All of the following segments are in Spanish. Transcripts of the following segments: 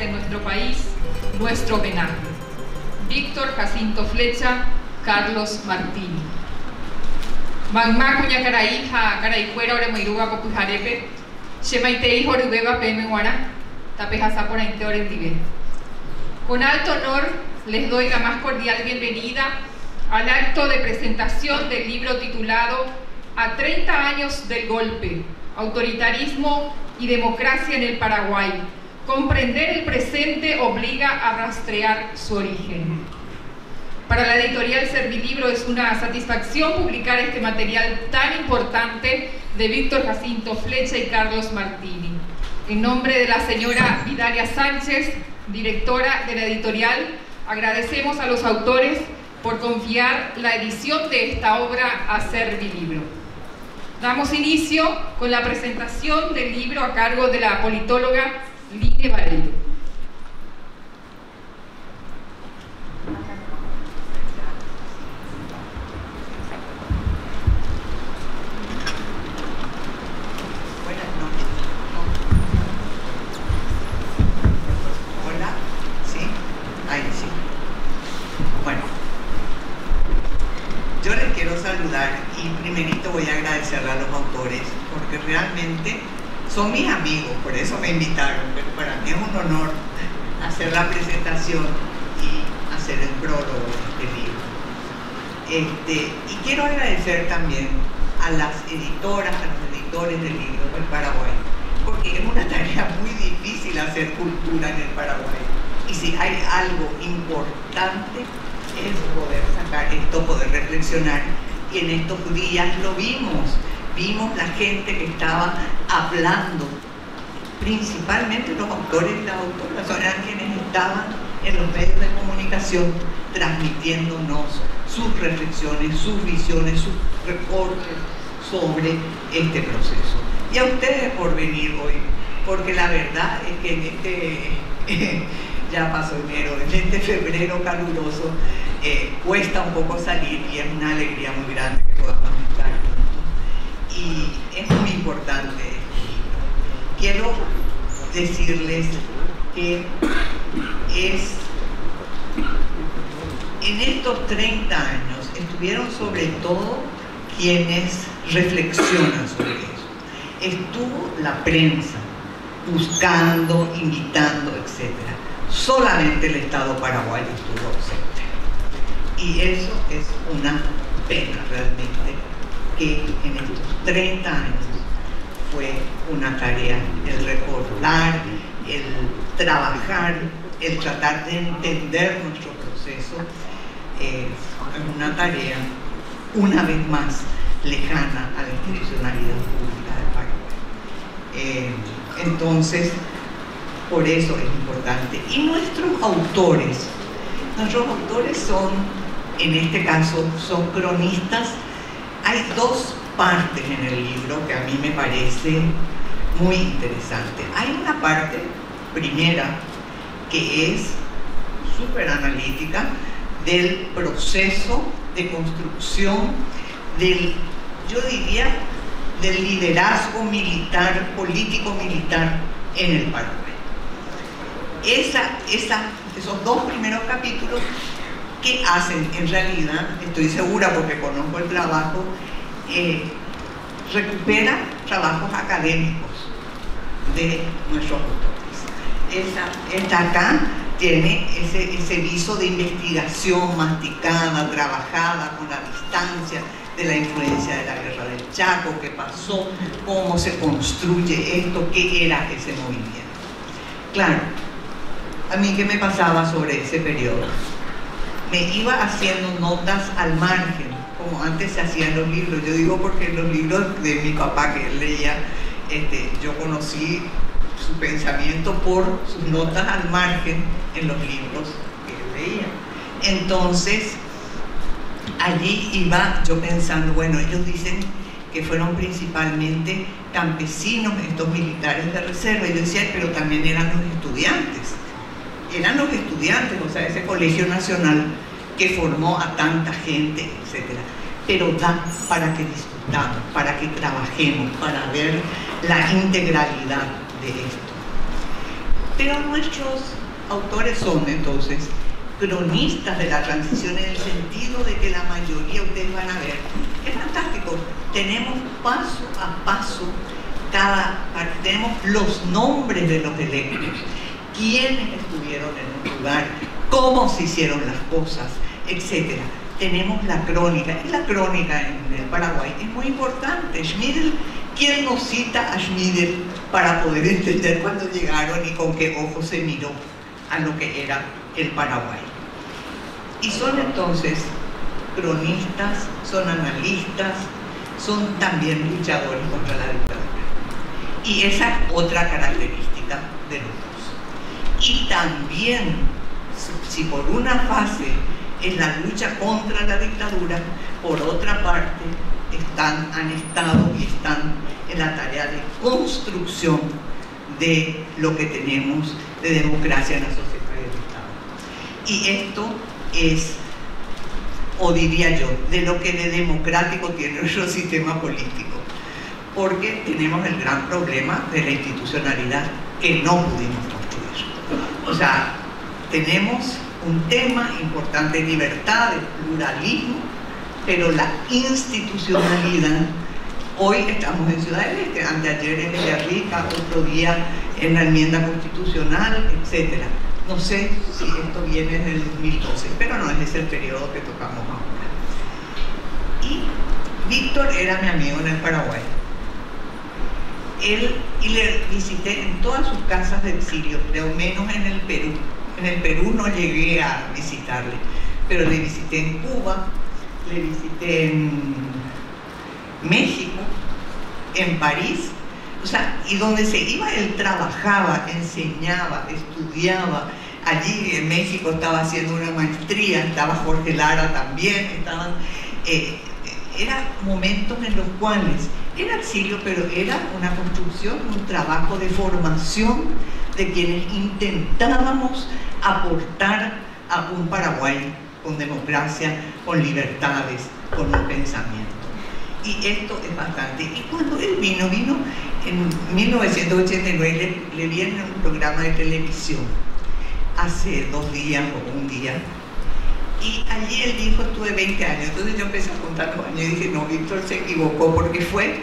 en nuestro país, nuestro homenaje. Víctor Jacinto Flecha, Carlos Martín. Magma cuña caraíja, caraifuera, ore moiruga copujarepe, shemaitei jorubeba peme guara, tapejasa por ainte Con alto honor les doy la más cordial bienvenida al acto de presentación del libro titulado A 30 años del golpe, autoritarismo y democracia en el Paraguay. Comprender el presente obliga a rastrear su origen. Para la editorial Servilibro es una satisfacción publicar este material tan importante de Víctor Jacinto Flecha y Carlos Martini. En nombre de la señora Vidalia Sánchez, directora de la editorial, agradecemos a los autores por confiar la edición de esta obra a Servilibro. Damos inicio con la presentación del libro a cargo de la politóloga Line Varela. son mis amigos, por eso me invitaron, pero para mí es un honor hacer la presentación y hacer el prólogo de este libro. Este, y quiero agradecer también a las editoras, a los editores del libro del Paraguay, porque es una tarea muy hacer cultura en el Paraguay. Y si hay algo importante es poder sacar esto, poder reflexionar. Y en estos días lo vimos, vimos la gente que estaba hablando, principalmente los autores y las autoras, eran quienes estaban en los medios de comunicación transmitiéndonos sus reflexiones, sus visiones, sus reportes sobre este proceso. Y a ustedes por venir hoy, porque la verdad es que en este, ya pasó enero, en este febrero caluroso, eh, cuesta un poco salir y es una alegría muy grande que podamos estar y es muy importante Quiero decirles que es en estos 30 años estuvieron sobre todo quienes reflexionan sobre eso. Estuvo la prensa buscando, invitando, etc. Solamente el Estado paraguayo estuvo ausente. Y eso es una pena realmente que en estos 30 años fue una tarea el recordar, el trabajar, el tratar de entender nuestro proceso, eh, es una tarea una vez más lejana a la institucionalidad pública del Paraguay. Eh, entonces, por eso es importante. Y nuestros autores, nuestros autores son, en este caso, son cronistas hay dos partes en el libro que a mí me parece muy interesante. Hay una parte primera que es súper analítica del proceso de construcción del, yo diría, del liderazgo militar, político-militar en el Paraguay. Esa, esa, esos dos primeros capítulos que hacen en realidad, estoy segura porque conozco el trabajo, eh, recupera trabajos académicos de nuestros autores. Esta, acá tiene ese, ese viso de investigación masticada, trabajada con la distancia de la influencia de la guerra del Chaco, qué pasó, cómo se construye esto, qué era ese movimiento. Claro, a mí qué me pasaba sobre ese periodo me iba haciendo notas al margen, como antes se hacían los libros. Yo digo porque los libros de mi papá que él leía, este, yo conocí su pensamiento por sus notas al margen en los libros que él leía. Entonces, allí iba yo pensando, bueno, ellos dicen que fueron principalmente campesinos, estos militares de reserva, y yo decía, pero también eran los estudiantes eran los estudiantes, o sea, ese colegio nacional que formó a tanta gente, etc. Pero da para que discutamos, para que trabajemos, para ver la integralidad de esto. Pero nuestros autores son entonces cronistas de la transición en el sentido de que la mayoría, ustedes van a ver, es fantástico, tenemos paso a paso cada tenemos los nombres de los electos, quiénes estuvieron en un lugar, cómo se hicieron las cosas, etc. Tenemos la crónica, y la crónica en el Paraguay es muy importante. Schmidl, ¿quién nos cita a Schmidl para poder entender cuándo llegaron y con qué ojos se miró a lo que era el Paraguay? Y son entonces cronistas, son analistas, son también luchadores contra la dictadura. Y esa es otra característica de los dos. Y también, si por una fase es la lucha contra la dictadura, por otra parte están, han estado y están en la tarea de construcción de lo que tenemos de democracia en la sociedad del Estado. Y esto es, o diría yo, de lo que de democrático tiene nuestro sistema político porque tenemos el gran problema de la institucionalidad que no pudimos construir. O sea, tenemos un tema importante libertad, pluralismo, pero la institucionalidad, hoy estamos en Ciudad del Este, anteayer en Villarrica, otro día en la enmienda constitucional, etc. No sé si esto viene desde el 2012, pero no es el periodo que tocamos ahora. Y Víctor era mi amigo en el Paraguay él y le visité en todas sus casas de exilio, pero menos en el Perú. En el Perú no llegué a visitarle, pero le visité en Cuba, le visité en México, en París, o sea, y donde se iba él trabajaba, enseñaba, estudiaba. Allí en México estaba haciendo una maestría, estaba Jorge Lara también, estaban, eh, eran momentos en los cuales era exilio, pero era una construcción, un trabajo de formación de quienes intentábamos aportar a un Paraguay con democracia, con libertades, con un pensamiento. Y esto es bastante. Y cuando él vino, vino en 1989, le, le viene un programa de televisión, hace dos días o un día, y allí él dijo, estuve 20 años. Entonces yo empecé a contar los años y dije, no, Víctor se equivocó porque fue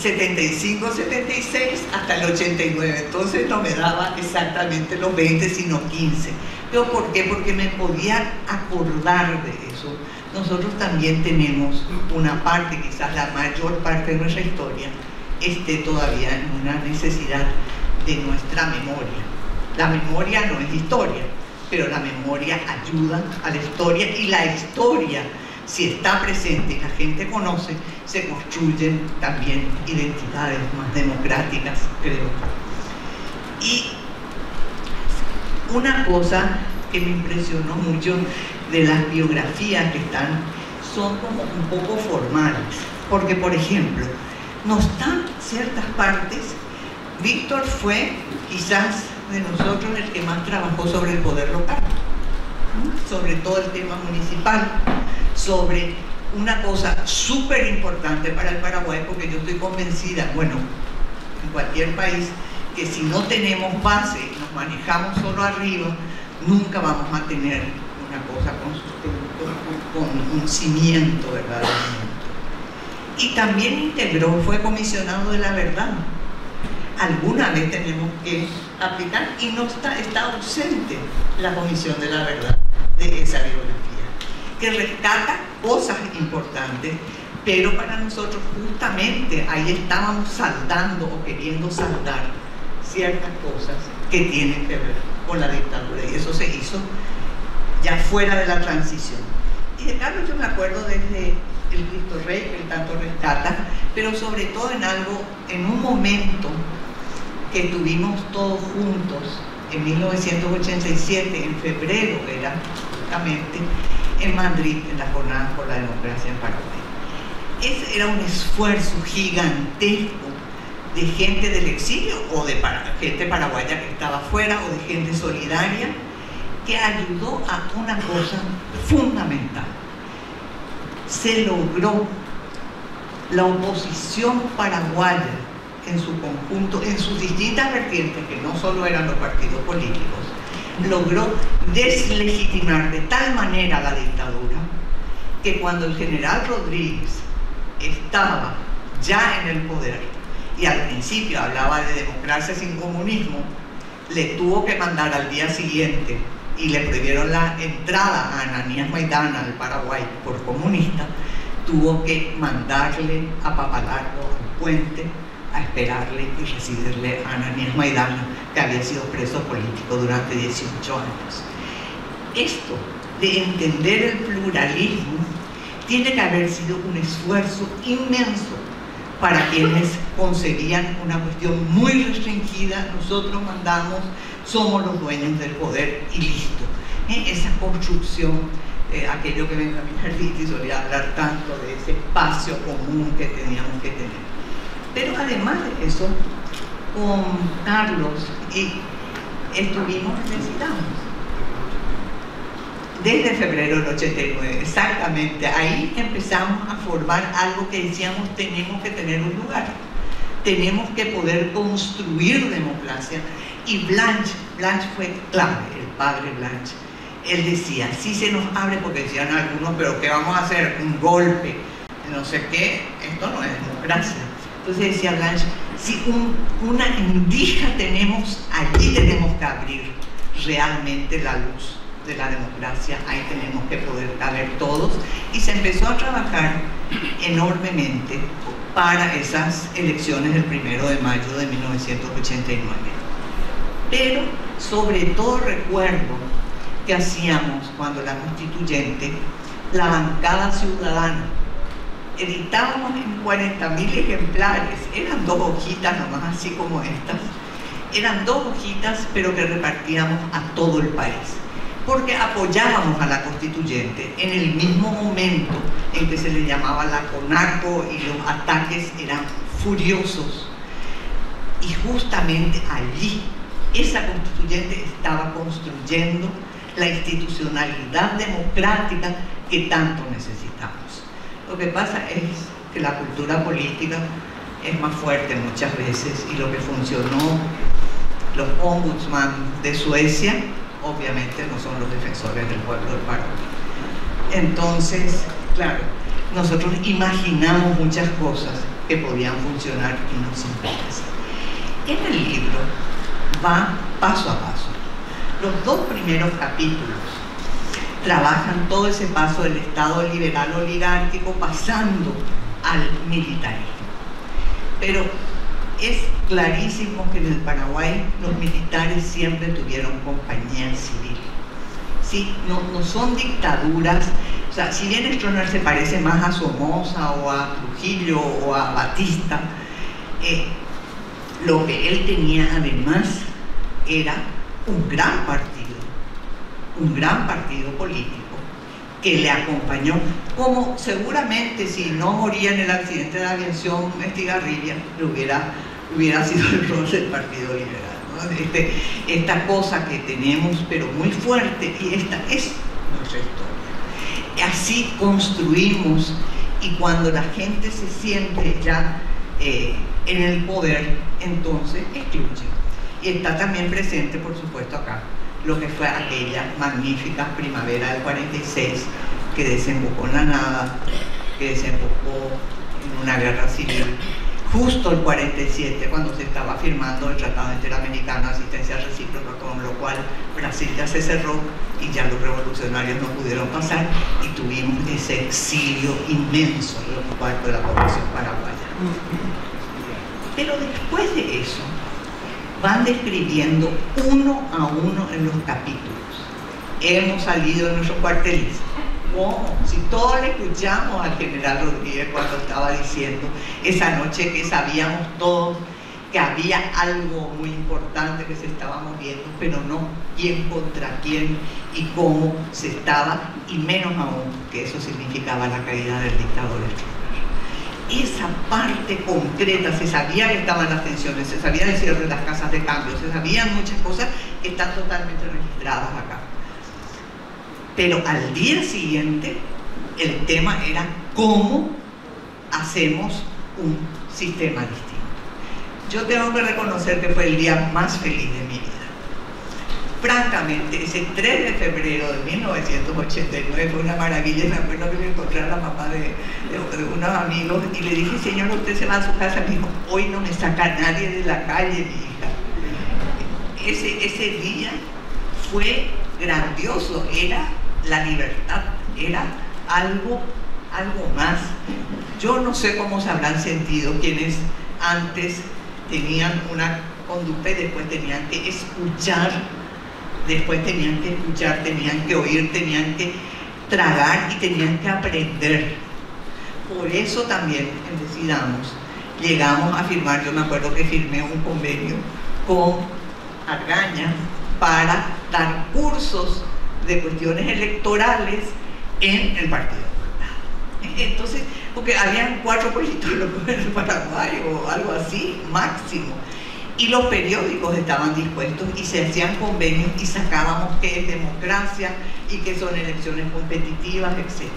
75, 76 hasta el 89. Entonces no me daba exactamente los 20, sino 15. ¿Pero por qué? Porque me podía acordar de eso. Nosotros también tenemos una parte, quizás la mayor parte de nuestra historia, esté todavía en una necesidad de nuestra memoria. La memoria no es historia, pero la memoria ayuda a la historia y la historia, si está presente y la gente conoce, se construyen también identidades más democráticas, creo. Y una cosa que me impresionó mucho de las biografías que están son como un poco formales, porque por ejemplo, no están ciertas partes, Víctor fue quizás de nosotros el que más trabajó sobre el poder local, sobre todo el tema municipal, sobre una cosa súper importante para el Paraguay, porque yo estoy convencida, bueno, en cualquier país, que si no tenemos base nos manejamos solo arriba, nunca vamos a tener una cosa con, con un cimiento verdaderamente. Y también integró, fue comisionado de la verdad, alguna vez tenemos que aplicar y no está, está ausente la Comisión de la Verdad de esa biografía, que rescata cosas importantes, pero para nosotros justamente ahí estábamos saldando o queriendo saldar ciertas cosas que tienen que ver con la dictadura y eso se hizo ya fuera de la transición. Y de Carlos yo me acuerdo desde el Cristo Rey, que tanto rescata, pero sobre todo en algo, en un momento que tuvimos todos juntos en 1987, en febrero era justamente, en Madrid, en la Jornada por la Democracia en Paraguay. Ese era un esfuerzo gigantesco de gente del exilio o de gente paraguaya que estaba afuera o de gente solidaria que ayudó a una cosa fundamental. Se logró la oposición paraguaya en su conjunto, en sus distintas vertientes, que no solo eran los partidos políticos, logró deslegitimar de tal manera la dictadura que cuando el general Rodríguez estaba ya en el poder y al principio hablaba de democracia sin comunismo, le tuvo que mandar al día siguiente y le prohibieron la entrada a Ananías Maidana al Paraguay por comunista, tuvo que mandarle a Papalargo al puente a esperarle y recibirle a Ananías Maidana, que había sido preso político durante 18 años. Esto de entender el pluralismo tiene que haber sido un esfuerzo inmenso para quienes concebían una cuestión muy restringida, nosotros mandamos, somos los dueños del poder y listo. ¿Eh? Esa construcción, eh, aquello que Benjamín Arditi solía hablar tanto de ese espacio común que teníamos que tener. Pero además de eso, con Carlos y estuvimos, necesitamos desde febrero del 89, exactamente. Ahí empezamos a formar algo que decíamos tenemos que tener un lugar, tenemos que poder construir democracia. Y Blanche, Blanche fue clave, el padre Blanche. Él decía, sí se nos abre porque decían algunos, pero ¿qué vamos a hacer? Un golpe, no sé qué, esto no es democracia. Entonces decía Blanche, si una indija tenemos, allí tenemos que abrir realmente la luz de la democracia, ahí tenemos que poder caber todos, y se empezó a trabajar enormemente para esas elecciones del primero de mayo de 1989. Pero sobre todo recuerdo que hacíamos cuando la constituyente, la bancada ciudadana, editábamos en 40.000 ejemplares, eran dos hojitas nomás así como estas, eran dos hojitas pero que repartíamos a todo el país porque apoyábamos a la constituyente en el mismo momento en que se le llamaba la CONACO y los ataques eran furiosos. Y justamente allí esa constituyente estaba construyendo la institucionalidad democrática que tanto necesitamos. Lo que pasa es que la cultura política es más fuerte muchas veces y lo que funcionó los ombudsman de Suecia obviamente no son los defensores del pueblo del Paraguay. Entonces, claro, nosotros imaginamos muchas cosas que podían funcionar y no siempre En el libro va paso a paso. Los dos primeros capítulos trabajan todo ese paso del Estado liberal oligárquico pasando al militarismo. Pero es clarísimo que en el Paraguay los militares siempre tuvieron compañía civil. ¿Sí? No, no son dictaduras, o sea, si bien Stroessner se parece más a Somoza o a Trujillo o a Batista, eh, lo que él tenía además era un gran partido, un gran partido político que le acompañó, como seguramente si no moría en el accidente de aviación Estigarribia, le hubiera hubiera sido el rol del Partido Liberal. Este, esta cosa que tenemos, pero muy fuerte, y esta es nuestra historia. Así construimos y cuando la gente se siente ya eh, en el poder, entonces excluye. Y está también presente, por supuesto, acá, lo que fue aquella magnífica primavera del 46 que desembocó en la nada, que desembocó en una guerra civil justo el 47, cuando se estaba firmando el Tratado Interamericano de Asistencia Recíproca, con lo cual Brasil ya se cerró y ya los revolucionarios no pudieron pasar y tuvimos ese exilio inmenso de los cuartos de la población paraguaya. Pero después de eso, van describiendo uno a uno en los capítulos. Hemos salido de nuestros cuarteles, Si todos le escuchamos al general Rodríguez cuando estaba diciendo esa noche que sabíamos todos que había algo muy importante que se estaba moviendo, pero no quién contra quién y cómo se estaba, y menos aún que eso significaba la caída del dictador esa parte concreta, se sabía que estaban las tensiones, se sabía el cierre de las casas de cambio, se sabían muchas cosas que están totalmente registradas acá. Pero al día siguiente el tema era cómo hacemos un sistema distinto. yo tengo que reconocer que fue el día más feliz de mi vida. Francamente, ese 3 de febrero de 1989 fue una maravilla. Me acuerdo que me encontré a la mamá de, de, unos amigos y le dije, señor, usted se va a su casa. Me dijo, hoy no me saca nadie de la calle, mi hija. Ese, ese día fue grandioso, era la libertad, era algo, algo más. Yo no sé cómo se habrán sentido quienes antes tenían una conducta y después tenían que escuchar, después tenían que escuchar, tenían que oír, tenían que tragar y tenían que aprender. Por eso también Decidamos llegamos a firmar, yo me acuerdo que firmé un convenio con Argaña para dar cursos de cuestiones electorales en el partido. Entonces, porque habían cuatro politólogos en el Paraguay o algo así, máximo. Y los periódicos estaban dispuestos y se hacían convenios y sacábamos qué es democracia y qué son elecciones competitivas, etc.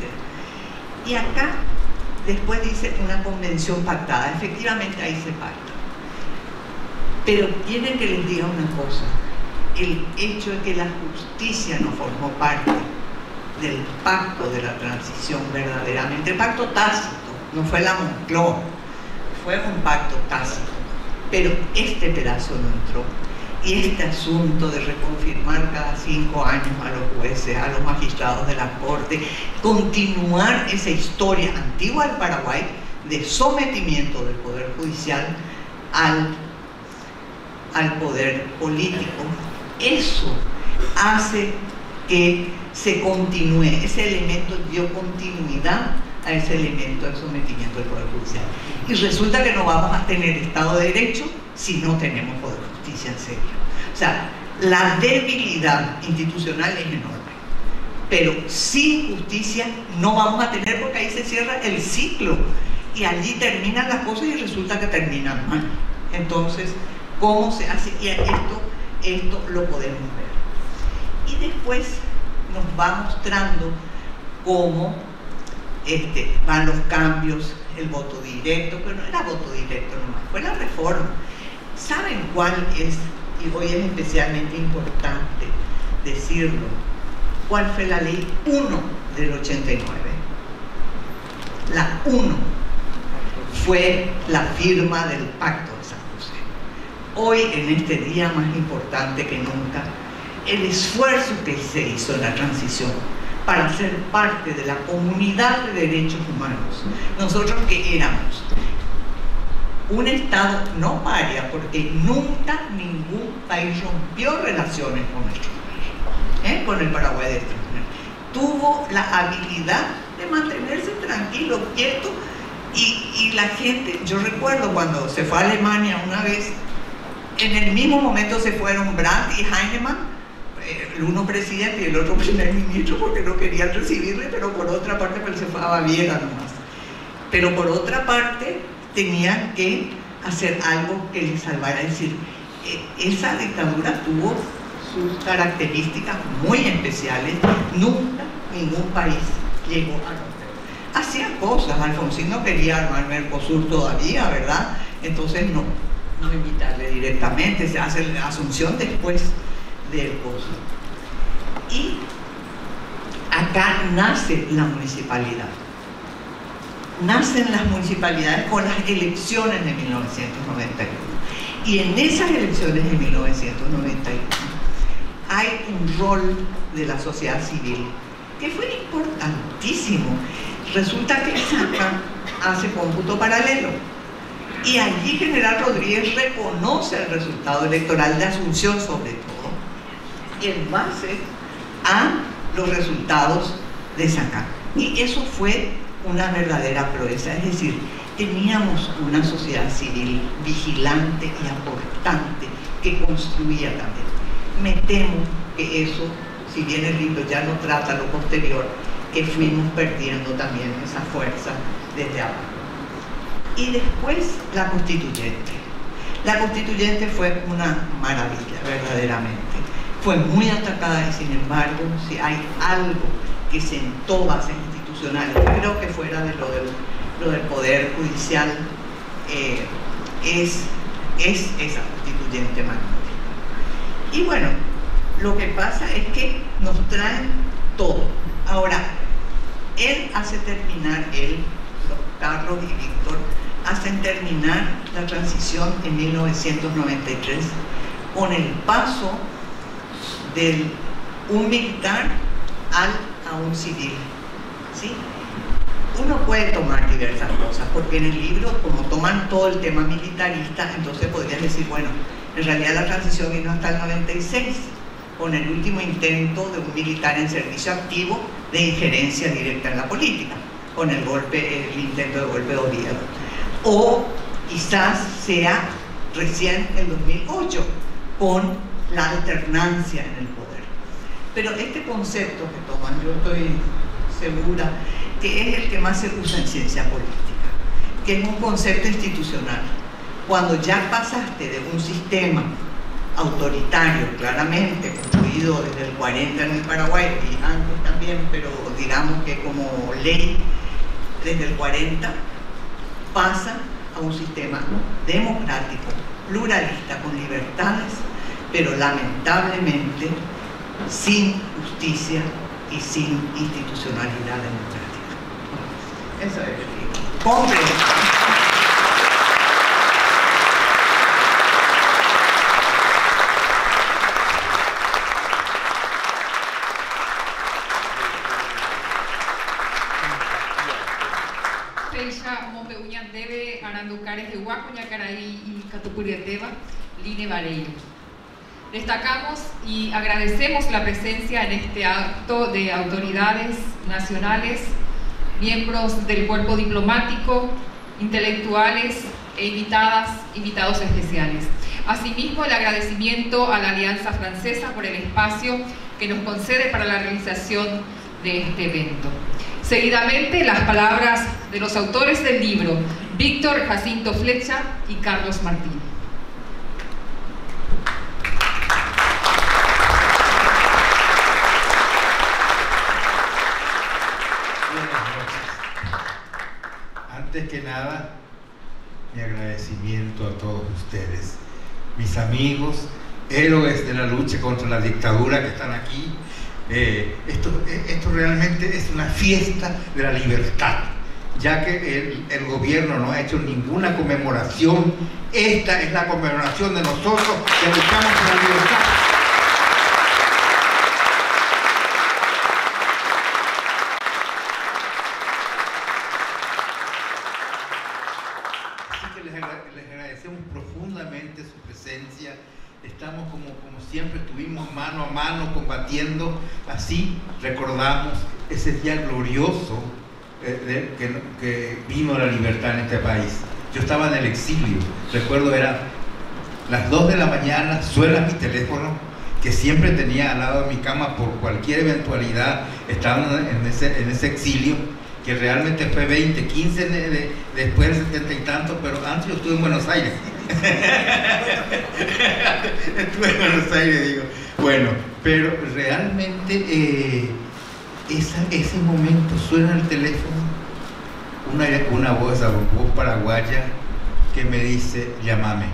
Y acá después dice una convención pactada. Efectivamente ahí se pacta. Pero tienen que les diga una cosa. El hecho de que la justicia no formó parte del pacto de la transición verdaderamente, el pacto tácito, no fue la Moncloa, fue un pacto tácito, pero este pedazo no entró. Y este asunto de reconfirmar cada cinco años a los jueces, a los magistrados de la Corte, continuar esa historia antigua del Paraguay de sometimiento del Poder Judicial al, al poder político, eso hace que se continúe, ese elemento dio continuidad a ese elemento de sometimiento del Poder Judicial. Y resulta que no vamos a tener Estado de Derecho si no tenemos Poder Justicia en serio. O sea, la debilidad institucional es enorme. Pero sin justicia no vamos a tener porque ahí se cierra el ciclo y allí terminan las cosas y resulta que terminan mal. Entonces, ¿cómo se hace? Y esto, esto lo podemos ver. Y después nos va mostrando cómo este, van los cambios, el voto directo, pero no era voto directo nomás, fue la reforma. ¿Saben cuál es, y hoy es especialmente importante decirlo, cuál fue la ley 1 del 89? La 1 fue la firma del Pacto. Hoy, en este día más importante que nunca, el esfuerzo que se hizo en la transición para ser parte de la comunidad de derechos humanos. Nosotros que éramos un Estado no paria, porque nunca ningún país rompió relaciones con nuestro país, ¿eh? con el Paraguay de esta Tuvo la habilidad de mantenerse tranquilo, quieto, y, y la gente, yo recuerdo cuando se fue a Alemania una vez, en el mismo momento se fueron Brandt y Heinemann, el uno presidente y el otro primer ministro porque no querían recibirle, pero por otra parte pues se fue a Baviera nomás. Pero por otra parte tenían que hacer algo que les salvara. Es decir, e, esa dictadura tuvo sus características muy especiales. Nunca ningún país llegó a romper. Hacían cosas, Alfonsín no quería armar Mercosur todavía, ¿verdad? Entonces no, no invitarle directamente, se hace la asunción después del pozo. Y acá nace la municipalidad. Nacen las municipalidades con las elecciones de 1991. Y en esas elecciones de 1991 hay un rol de la sociedad civil que fue importantísimo. Resulta que SACA hace cómputo paralelo. Y allí General Rodríguez reconoce el resultado electoral de Asunción sobre todo en base a los resultados de SACA. Y eso fue una verdadera proeza, es decir, teníamos una sociedad civil vigilante y aportante que construía también. Me temo que eso, si bien el libro ya no trata lo posterior, que fuimos perdiendo también esa fuerza desde abajo. Y después la constituyente. La constituyente fue una maravilla, verdaderamente fue muy atacada y sin embargo, si hay algo que sentó bases institucionales, creo que fuera de lo del, Poder Judicial, eh, es es esa constituyente magnífica. Y bueno, lo que pasa es que nos traen todo. Ahora, él hace terminar, él, Carlos y Víctor, hacen terminar la transición en 1993 con el paso de un militar al, a un civil. ¿sí? Uno puede tomar diversas cosas, porque en el libro, como toman todo el tema militarista, entonces podrían decir, bueno, en realidad la transición vino hasta el 96, con el último intento de un militar en servicio activo de injerencia directa en la política, con el golpe, el intento de golpe de Oviedo. O quizás sea recién el 2008, con la alternancia en el poder. Pero este concepto que toman, yo estoy segura que es el que más se usa en ciencia política, que es un concepto institucional. Cuando ya pasaste de un sistema autoritario, claramente, construido desde el 40 en el Paraguay y antes también, pero digamos que como ley desde el 40, pasa a un sistema democrático, pluralista, con libertades, pero lamentablemente sin justicia y sin institucionalidad democrática. Eso es. Compre. Huacuñacaraí y Catupurieteba, Line Vareiro. Destacamos y agradecemos la presencia en este acto de autoridades nacionales, miembros del cuerpo diplomático, intelectuales e invitadas, invitados especiales. Asimismo, el agradecimiento a la Alianza Francesa por el espacio que nos concede para la realización de este evento. Seguidamente, las palabras de los autores del libro, Víctor Jacinto Flecha y Carlos Martín. Antes que nada, mi agradecimiento a todos ustedes, mis amigos, héroes de la lucha contra la dictadura que están aquí, eh, esto, eh, esto realmente es una fiesta de la libertad, ya que el, gobierno no ha hecho ninguna conmemoración. Esta es la conmemoración de nosotros que luchamos por la libertad. Así que les, agradecemos profundamente su presencia estamos como, como siempre estuvimos mano a mano combatiendo, así recordamos ese día glorioso que, que, vino la libertad en este país. Yo estaba en el exilio, recuerdo era las 2 de la mañana, suena mi teléfono, que siempre tenía al lado de mi cama por cualquier eventualidad, estaba en ese, en ese exilio, que realmente fue 20, 15 de, de, después de 70 y tanto, pero antes yo estuve en Buenos Aires. Estuve en Buenos Aires, digo. Bueno, pero realmente eh, esa, ese momento suena el teléfono, una, una voz, voz paraguaya que me dice, llámame,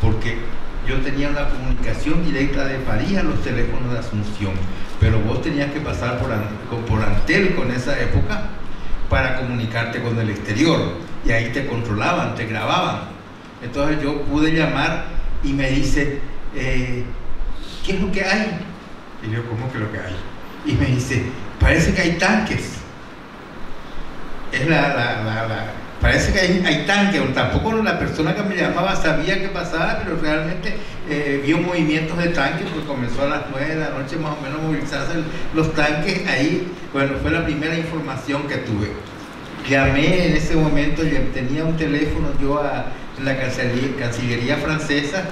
porque yo tenía una comunicación directa de París a los teléfonos de Asunción, pero vos tenías que pasar por, por Antel con esa época para comunicarte con el exterior, y ahí te controlaban, te grababan. Entonces yo pude llamar y me dice, eh, ¿qué es lo que hay? Y yo, ¿cómo que lo que hay? Y me dice, parece que hay tanques. Es la, la, la, parece que hay, tanques. Tampoco la persona que me llamaba sabía qué pasaba, pero realmente eh, vio movimientos de tanques, porque comenzó a las 9 de la noche más o menos movilizarse los tanques. Ahí, bueno, fue la primera información que tuve. Llamé en ese momento, tenía un teléfono yo a la Cancillería francesa,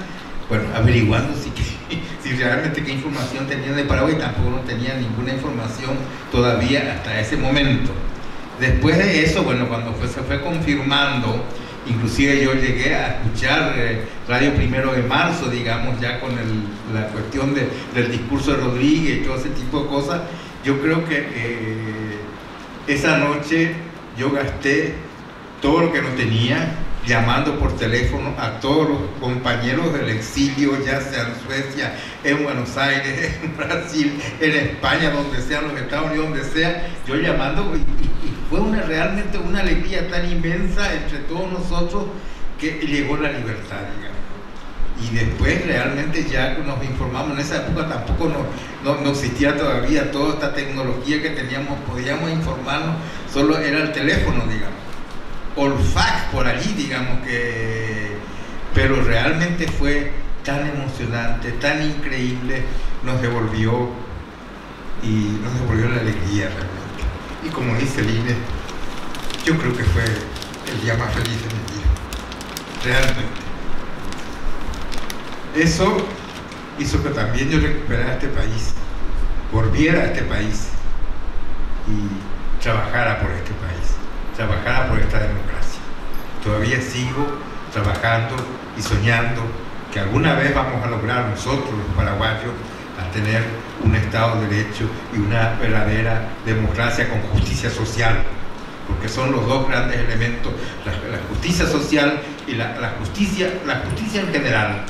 bueno, averiguando si, si realmente qué información tenían de Paraguay, tampoco no tenía ninguna información todavía hasta ese momento. Después de eso, bueno, cuando se fue confirmando, inclusive yo llegué a escuchar eh, Radio Primero de Marzo, digamos, ya con la cuestión de, del discurso de Rodríguez y todo ese tipo de cosas, yo creo que eh, esa noche yo gasté todo lo que no tenía, llamando por teléfono a todos los compañeros del exilio, ya sea en Suecia, en Buenos Aires, en Brasil, en España, donde sea, en los Estados Unidos, donde sea, yo llamando, y, fue una, realmente una alegría tan inmensa entre todos nosotros que llegó la libertad, digamos. Y después realmente ya nos informamos, en esa época tampoco no, no, existía todavía toda esta tecnología que teníamos, podíamos informarnos, solo era el teléfono, digamos fax por allí, digamos que, pero realmente fue tan emocionante, tan increíble, nos devolvió y nos devolvió la alegría realmente. Y como dice Line, yo creo que fue el día más feliz de mi vida, realmente. Eso hizo que también yo recuperara este país, volviera a este país y trabajara por este país trabajara por esta democracia. Todavía sigo trabajando y soñando que alguna vez vamos a lograr nosotros los paraguayos a tener un Estado de Derecho y una verdadera democracia con justicia social, porque son los dos grandes elementos, la, justicia social y la, justicia, la justicia en general,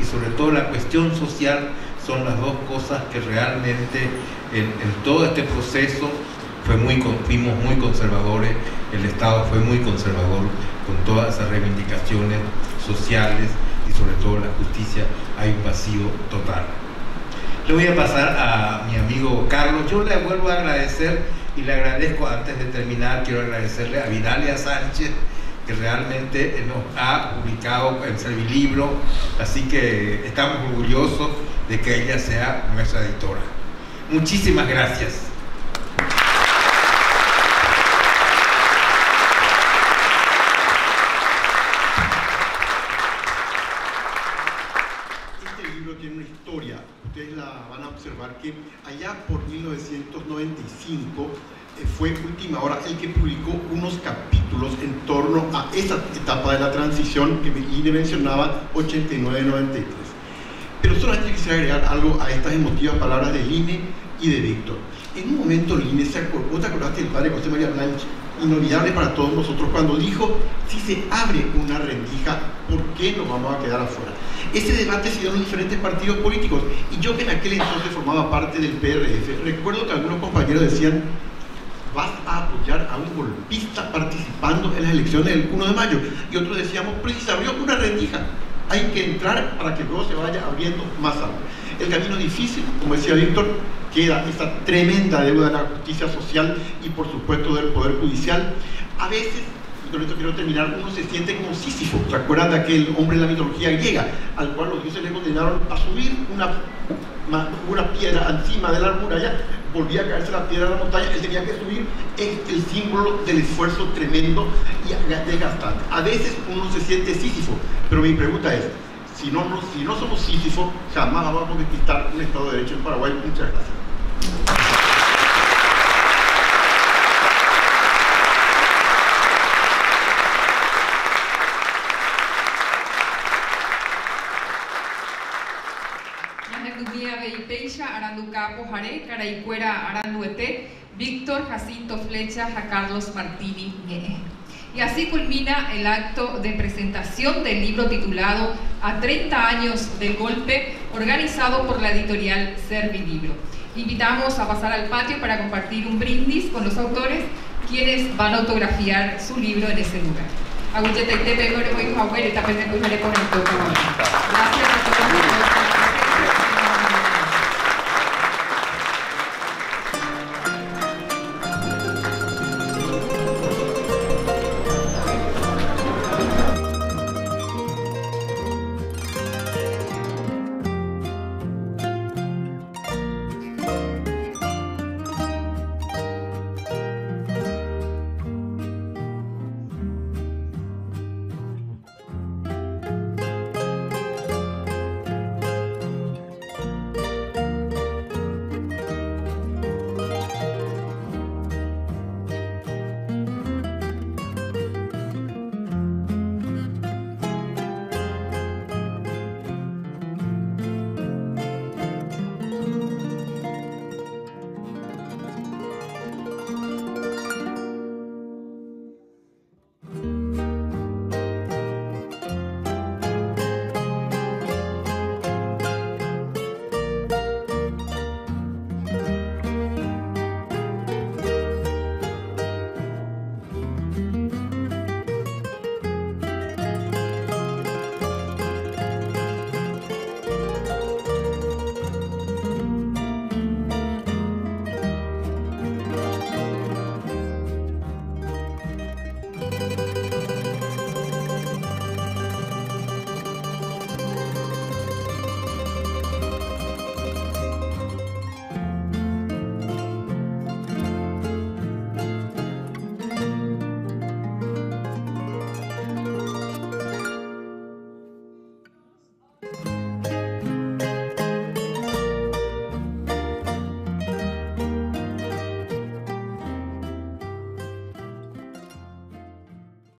y sobre todo la cuestión social son las dos cosas que realmente en todo este proceso fue muy, fuimos muy conservadores, el Estado fue muy conservador con todas esas reivindicaciones sociales y sobre todo la justicia, hay un vacío total. Le voy a pasar a mi amigo Carlos, yo le vuelvo a agradecer y le agradezco antes de terminar, quiero agradecerle a Vidalia Sánchez, que realmente nos ha publicado el Servilibro, así que estamos orgullosos de que ella sea nuestra editora. Muchísimas gracias. Que allá por 1995 eh, fue Última Hora el que publicó unos capítulos en torno a esa etapa de la transición que Ine mencionaba, 89-93. Pero solamente quisiera agregar algo a estas emotivas palabras de Line y de Víctor. En un momento Line se acordó, ¿te acordaste del padre José María Blanch? Inolvidable para todos nosotros cuando dijo, si se abre una rendija, ¿por qué nos vamos a quedar afuera? Ese debate se dio en los diferentes partidos políticos y yo que en aquel entonces formaba parte del PRF, recuerdo que algunos compañeros decían, vas a apoyar a un golpista participando en las elecciones del 1 de mayo. Y otros decíamos, pero se abrió una rendija, hay que entrar para que luego se vaya abriendo más algo. El camino difícil, como decía Víctor, queda esta tremenda deuda de la justicia social y por supuesto del Poder Judicial. A veces con esto quiero terminar, uno se siente como Sísifo. ¿Se acuerdan de aquel hombre en la mitología griega al cual los dioses le condenaron a subir una, una piedra encima de la muralla? Volvía a caerse la piedra de la montaña, él tenía que subir. Es el símbolo del esfuerzo tremendo y desgastante. A veces uno se siente Sísifo, pero mi pregunta es, si no, no, si no somos Sísifo, jamás vamos a conquistar un Estado de Derecho en Paraguay. Muchas gracias. Caraicuera Aranduete, Víctor Jacinto Flecha, a Carlos Martini Y así culmina el acto de presentación del libro titulado A 30 años del golpe, organizado por la editorial Servilibro. Invitamos a pasar al patio para compartir un brindis con los autores, quienes van a autografiar su libro en ese lugar.